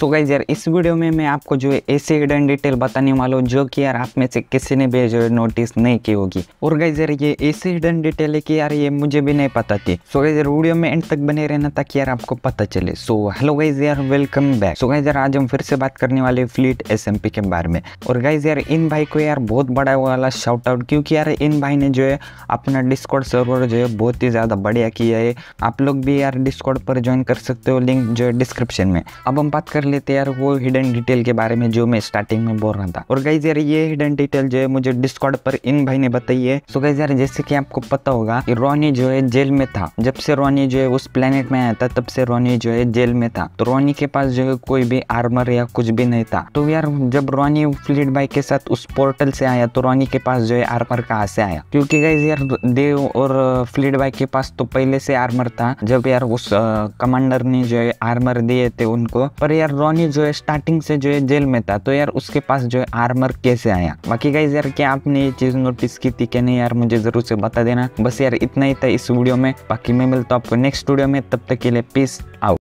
सो so guys यार, इस video में मैं आपको जो है ऐसे हिडन डिटेल बताने वाला हूँ, जो कि यार आप में से किसी ने भी जो नोटिस नहीं की होगी। और गाइज़ यार, ये ऐसे हिडन डिटेल है कि यार ये मुझे भी नहीं पता थी। सो गाइज़ यार वीडियो में एंड तक बने रहना ताकि यार आपको पता चले। सो हेलो गाइज़ यार वेलकम बैक सो गाइज़ यार, आज हम फिर से बात करने वाले फ्लीट एस के बारे में। और गाइज़ यार, इन भाई को यार बहुत बड़ा वाला शाउट आउट क्योंकि यार इन भाई ने जो है अपना डिस्कॉर्ड सर्वर जो है बहुत ही ज़्यादा बढ़िया किया है। आप लोग भी यार डिस्कॉर्ड पर ज्वाइन कर सकते हो लिंक जो है डिस्क्रिप्शन में। अब हम बात कर लेते यार, वो हिडन डिटेल के बारे में जो मैं स्टार्टिंग में बोल रहा था। और गाइज़ यार, ये हिडन डिटेल जो है, मुझे डिस्कॉर्ड पर इन भाई ने बताई है। सो गाइज़ यार, जैसे कि आपको पता होगा कि रोनी जो है, जेल में था। जब से रोनी जो है, उस प्लेनेट में आया था, तब से रोनी जो है, जेल में था। तो रोनी के पास जो है, कोई भी आर्मर या कुछ भी नहीं था। तो यार, जब रोनी फ्लीट भाई के साथ उस पोर्टल से आया तो रोनी के पास जो है आर्मर कहाँ से आया? क्योंकि गाइज़ यार, देव और फ्लीट भाई के पास तो पहले से आर्मर था। जब यार उस कमांडर ने जो है आर्मर दिए थे उनको। पर यार रोनी जो है स्टार्टिंग से जो है जेल में था तो यार उसके पास जो है आर्मर कैसे आया? बाकी गाइज़ यार, क्या आपने ये चीज़ नोटिस की थी क्या नहीं यार, मुझे ज़रूर से बता देना। बस यार इतना ही था इस वीडियो में, बाकी मैं मिलता हूँ आपको नेक्स्ट वीडियो में, तब तक के लिए पीस आउट